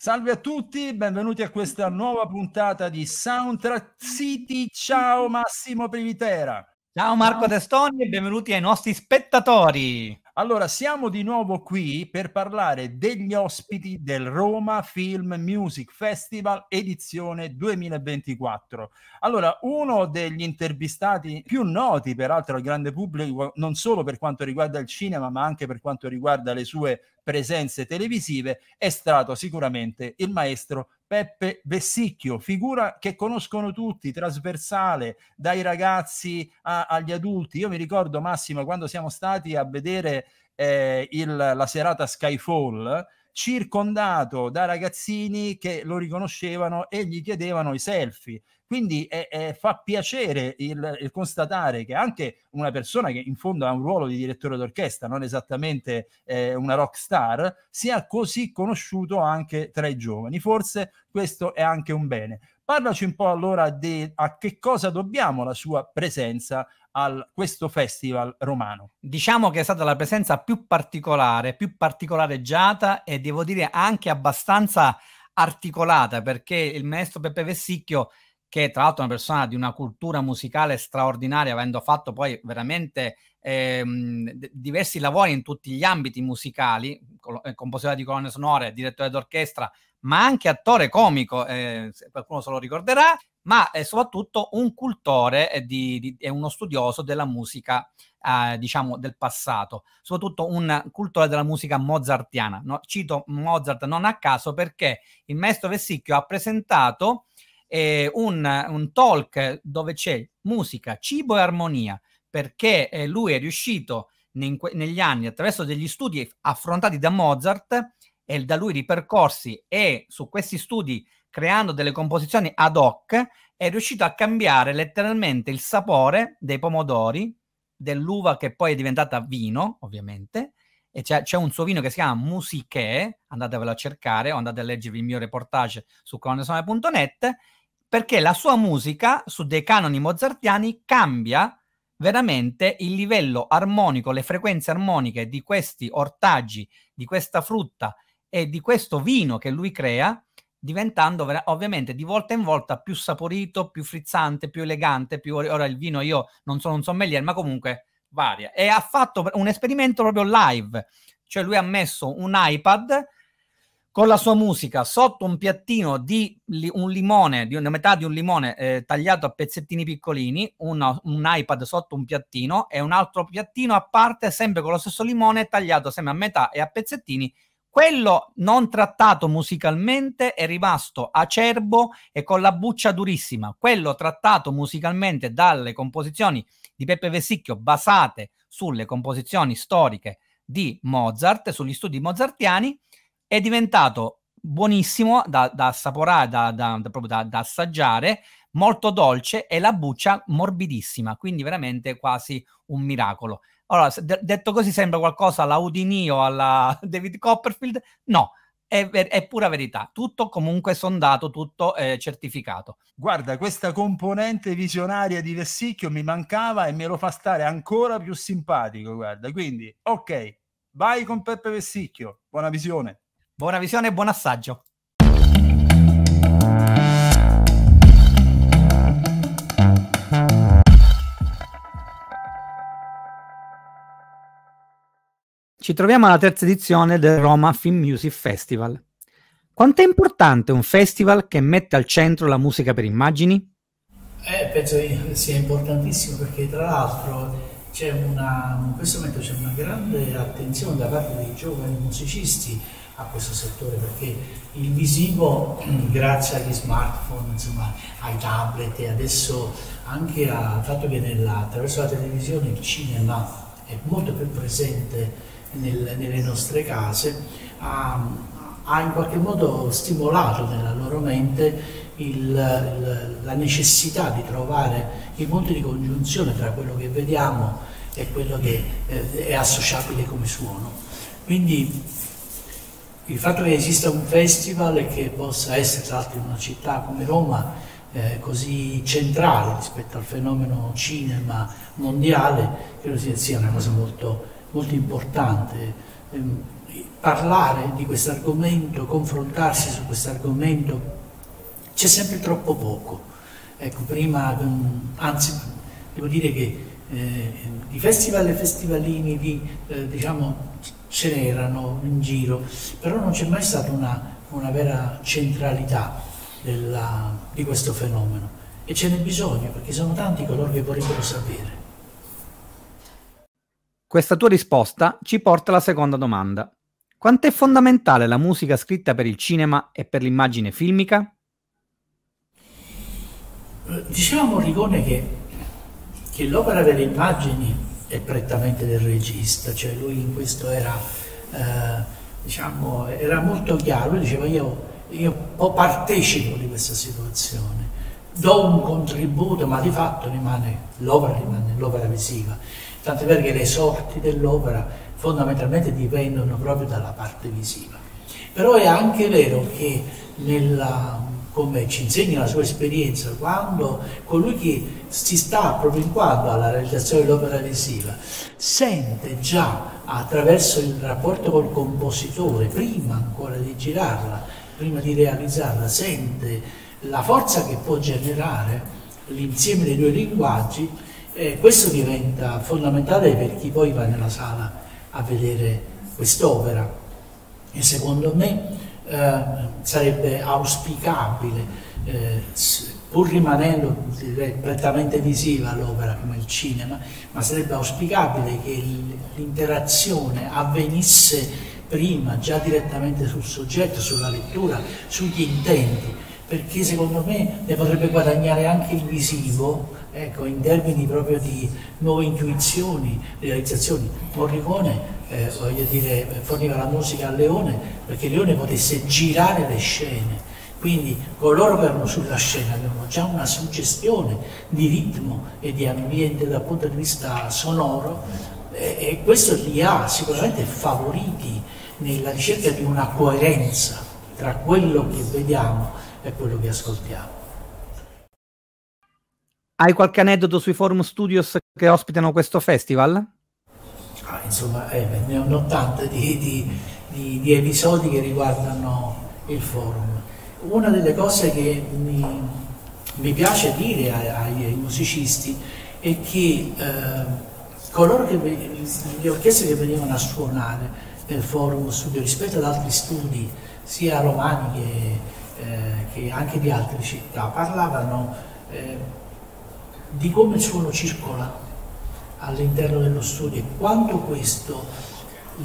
Salve a tutti, benvenuti a questa nuova puntata di Soundtrack City. Ciao Massimo Privitera. Ciao Marco. Testoni e benvenuti ai nostri spettatori. Allora, siamo di nuovo qui per parlare degli ospiti del Roma Film Music Festival edizione 2024. Allora, uno degli intervistati più noti, peraltro al grande pubblico, non solo per quanto riguarda il cinema, ma anche per quanto riguarda le sue presenze televisive, è stato sicuramente il maestro Peppe Vessicchio, figura che conoscono tutti, trasversale, dai ragazzi a, agli adulti. Io mi ricordo, Massimo, quando siamo stati a vedere eh, il, la serata Skyfall, circondato da ragazzini che lo riconoscevano e gli chiedevano i selfie. Quindi eh, eh, fa piacere il, il, constatare che anche una persona che in fondo ha un ruolo di direttore d'orchestra, non esattamente eh, una rock star, sia così conosciuto anche tra i giovani. Forse questo è anche un bene. Parlaci un po' allora di a che cosa dobbiamo la sua presenza a questo festival romano. Diciamo che è stata la presenza più particolare, più particolareggiata e devo dire anche abbastanza articolata perché il maestro Peppe Vessicchio che tra l'altro è una persona di una cultura musicale straordinaria, avendo fatto poi veramente ehm, diversi lavori in tutti gli ambiti musicali, eh, compositore di colonne sonore, direttore d'orchestra, ma anche attore comico, eh, qualcuno se lo ricorderà, ma è soprattutto un cultore e, di, di, è uno studioso della musica, eh, diciamo, del passato, soprattutto un cultore della musica mozartiana. No, cito Mozart non a caso perché il maestro Vessicchio ha presentato eh, un, un, talk dove c'è musica, cibo e armonia, perché eh, lui è riuscito ne, negli anni, attraverso degli studi affrontati da Mozart e da lui ripercorsi e su questi studi creando delle composizioni ad hoc, è riuscito a cambiare letteralmente il sapore dei pomodori, dell'uva che poi è diventata vino, ovviamente, e c'è, c'è, un suo vino che si chiama Musiche, andatevelo a cercare o andate a leggervi il mio reportage su colonnesone.net, perché la sua musica su dei canoni mozartiani cambia veramente il livello armonico, le frequenze armoniche di questi ortaggi, di questa frutta e di questo vino che lui crea, diventando ovviamente di volta in volta più saporito, più frizzante, più elegante, più ora il vino io non sono un sommelier, ma comunque varia. E ha fatto un esperimento proprio live, cioè lui ha messo un iPad con la sua musica sotto un piattino di li, un limone, di una metà di un limone eh, tagliato a pezzettini piccolini, una, un iPad sotto un piattino e un altro piattino a parte, sempre con lo stesso limone tagliato sempre a metà e a pezzettini. Quello non trattato musicalmente è rimasto acerbo e con la buccia durissima. Quello trattato musicalmente dalle composizioni di Peppe Vessicchio basate sulle composizioni storiche di Mozart, sugli studi mozartiani, è diventato buonissimo da, da assaporare, da, da, da, da assaggiare, molto dolce e la buccia morbidissima, quindi veramente quasi un miracolo. Allora, de- detto così sembra qualcosa alla Houdini o alla David Copperfield? No, è, ver- è, pura verità, tutto comunque sondato, tutto eh, certificato. Guarda, questa componente visionaria di Vessicchio mi mancava e me lo fa stare ancora più simpatico, guarda. Quindi, ok, vai con Peppe Vessicchio, buona visione. Buona visione e buon assaggio. Ci troviamo alla terza edizione del Roma Film Music Festival. Quanto è importante un festival che mette al centro la musica per immagini? Eh, penso che sia importantissimo perché tra l'altro c'è una, in questo momento c'è una grande attenzione da parte dei giovani musicisti a questo settore perché il visivo grazie agli smartphone, insomma, ai tablet e adesso anche al fatto che nella, attraverso la televisione il cinema è molto più presente nel, nelle nostre case, ha, ha, in qualche modo stimolato nella loro mente il, la necessità di trovare i punti di congiunzione tra quello che vediamo e quello che eh, è associabile come suono. Quindi il fatto che esista un festival e che possa essere tra l'altro in una città come Roma eh, così centrale rispetto al fenomeno cinema mondiale credo sia una cosa molto, molto importante. Ehm, parlare di questo argomento, confrontarsi su questo argomento, c'è sempre troppo poco. Ecco, prima, anzi, devo dire che eh, di festival e festivalini di, eh, diciamo, ce n'erano in giro, però non c'è mai stata una, una vera centralità della, di questo fenomeno e ce n'è bisogno perché sono tanti coloro che vorrebbero sapere. Questa tua risposta ci porta alla seconda domanda. Quanto è fondamentale la musica scritta per il cinema e per l'immagine filmica? Diceva Morricone che, che l'opera delle immagini è prettamente del regista, cioè lui in questo era, eh, diciamo, era molto chiaro, lui diceva io, io partecipo di questa situazione, do un contributo, ma di fatto rimane, l'opera rimane l'opera visiva, tant'è vero che le sorti dell'opera fondamentalmente dipendono proprio dalla parte visiva. Però è anche vero che nella, come ci insegna la sua esperienza, quando colui che si sta proprio in quadro alla realizzazione dell'opera visiva sente già attraverso il rapporto col compositore, prima ancora di girarla, prima di realizzarla, sente la forza che può generare l'insieme dei due linguaggi, eh, questo diventa fondamentale per chi poi va nella sala a vedere quest'opera. E secondo me eh, sarebbe auspicabile, eh, pur rimanendo direi, prettamente visiva l'opera come il cinema, ma sarebbe auspicabile che l'interazione avvenisse prima, già direttamente sul soggetto, sulla lettura, sugli intenti, perché secondo me ne potrebbe guadagnare anche il visivo, ecco, in termini proprio di nuove intuizioni, realizzazioni. Morricone eh, voglio dire, forniva la musica a Leone perché Leone potesse girare le scene. Quindi coloro che erano sulla scena avevano già una suggestione di ritmo e di ambiente dal punto di vista sonoro e, e questo li ha sicuramente favoriti nella ricerca di una coerenza tra quello che vediamo e quello che ascoltiamo. Hai qualche aneddoto sui forum studios che ospitano questo festival? Ah, insomma, eh, ne ho tante di, di, di, di, episodi che riguardano il forum. Una delle cose che mi, mi piace dire ai, ai, musicisti è che eh, coloro che le orchestre che venivano a suonare nel forum studio rispetto ad altri studi, sia romani che, che anche di altre città, parlavano eh, di come il suono circola all'interno dello studio e quanto questo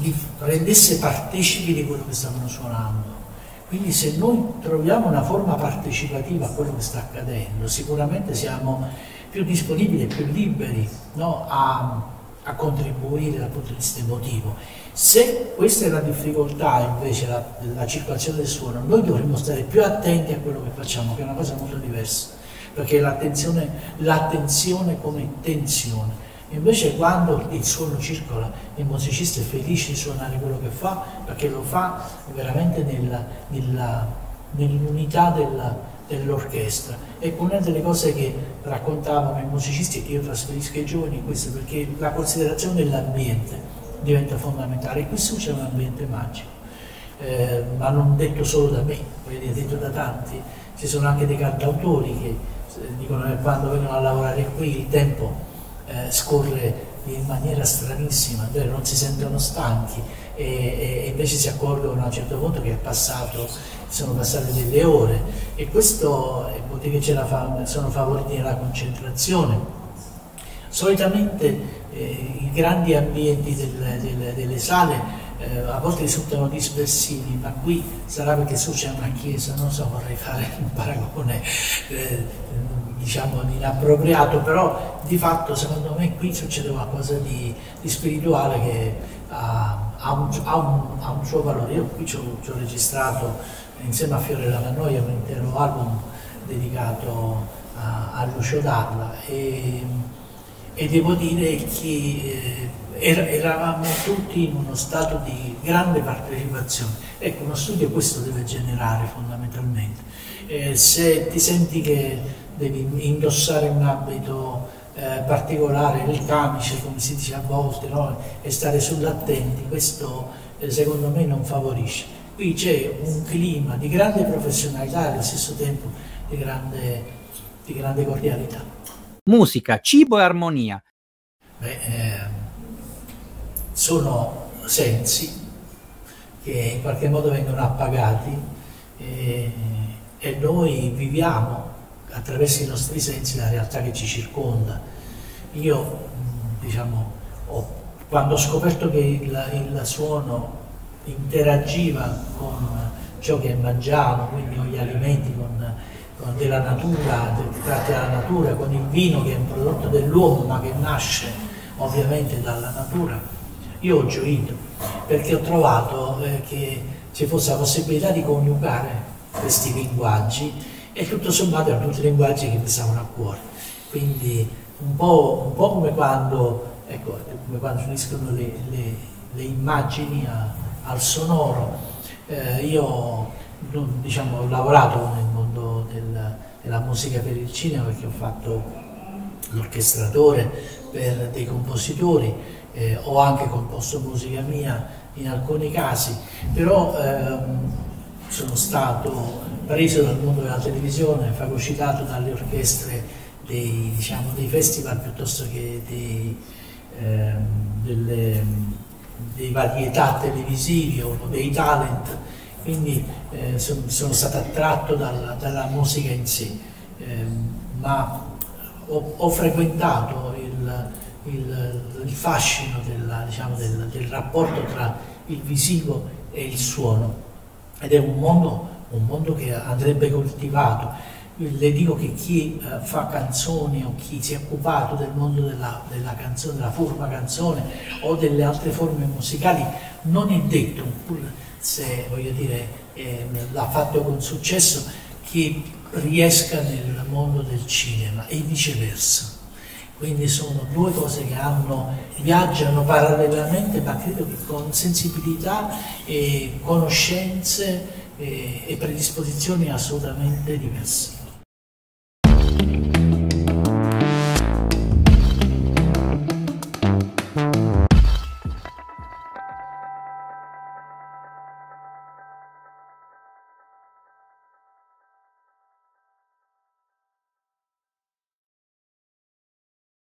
li rendesse partecipi di quello che stavano suonando. Quindi se noi troviamo una forma partecipativa a quello che sta accadendo, sicuramente siamo più disponibili e più liberi no, a, a, contribuire dal punto di vista emotivo. Se questa è la difficoltà invece, la, la circolazione del suono, noi dovremmo stare più attenti a quello che facciamo, che è una cosa molto diversa, perché l'attenzione, l'attenzione come tensione Invece quando il suono circola, il musicista è felice di suonare quello che fa perché lo fa veramente nell'unità della, dell'orchestra. Ecco, una delle cose che raccontavano i musicisti che io trasferisco ai giovani è questa, perché la considerazione dell'ambiente diventa fondamentale. E qui su c'è un ambiente magico, eh, ma non detto solo da me, è detto da tanti, ci sono anche dei cantautori che eh, dicono che quando vengono a lavorare qui il tempo eh, scorre in maniera stranissima, non si sentono stanchi e, e, invece si accorgono a un certo punto che è passato, sono passate delle ore e questo vuol dire che sono favoriti nella concentrazione. Solitamente eh, i grandi ambienti del, del, delle sale eh, a volte risultano dispersivi, ma qui sarà perché su c'è una chiesa, non so, vorrei fare un paragone eh, diciamo inappropriato, però di fatto secondo me qui succede qualcosa di, di spirituale che ha, ha, un, ha, un, ha, un, suo valore. Io qui ci ho registrato insieme a Fiore della Noia un intero album dedicato a, a Lucio Dalla e, e, devo dire che eh, eravamo tutti in uno stato di grande partecipazione. Ecco, uno studio questo deve generare fondamentalmente. Eh, se ti senti che devi indossare un abito eh, particolare, il camice come si dice a volte, no? e stare sull'attenti, questo eh, secondo me non favorisce. Qui c'è un clima di grande professionalità e allo stesso tempo di grande, di grande cordialità. Musica, cibo e armonia. Beh, eh, sono sensi che in qualche modo vengono appagati e, e noi viviamo attraverso i nostri sensi la realtà che ci circonda. Io, diciamo, ho, quando ho scoperto che il, il suono interagiva con ciò che mangiamo, quindi con gli alimenti, con, con della natura, tratti dalla natura, con il vino che è un prodotto dell'uomo ma che nasce ovviamente dalla natura, io ho gioito perché ho trovato eh, che ci fosse la possibilità di coniugare questi linguaggi e tutto sommato erano tutti linguaggi che mi stavano a cuore. Quindi un po', un po come, quando, ecco, come quando uniscono le, le, le immagini a, al sonoro. Eh, io diciamo, ho lavorato nel mondo del, della musica per il cinema perché ho fatto l'orchestratore per dei compositori, eh, ho anche composto musica mia in alcuni casi, però ehm, sono stato preso dal mondo della televisione, fagocitato dalle orchestre dei, diciamo, dei festival piuttosto che dei, ehm, delle, dei varietà televisivi o dei talent, quindi eh, sono, sono, stato attratto dalla, dalla musica in sé, eh, ma ho, ho frequentato il, il, il fascino della, diciamo, del, del rapporto tra il visivo e il suono ed è un mondo, un mondo che andrebbe coltivato. Le dico che chi eh, fa canzoni o chi si è occupato del mondo della, della, canzone, della forma canzone o delle altre forme musicali, non è detto, pur se voglio dire, eh, l'ha fatto con successo, che riesca nel mondo del cinema e viceversa. Quindi sono due cose che hanno, viaggiano parallelamente, ma credo che con sensibilità e conoscenze e, e predisposizioni assolutamente diverse.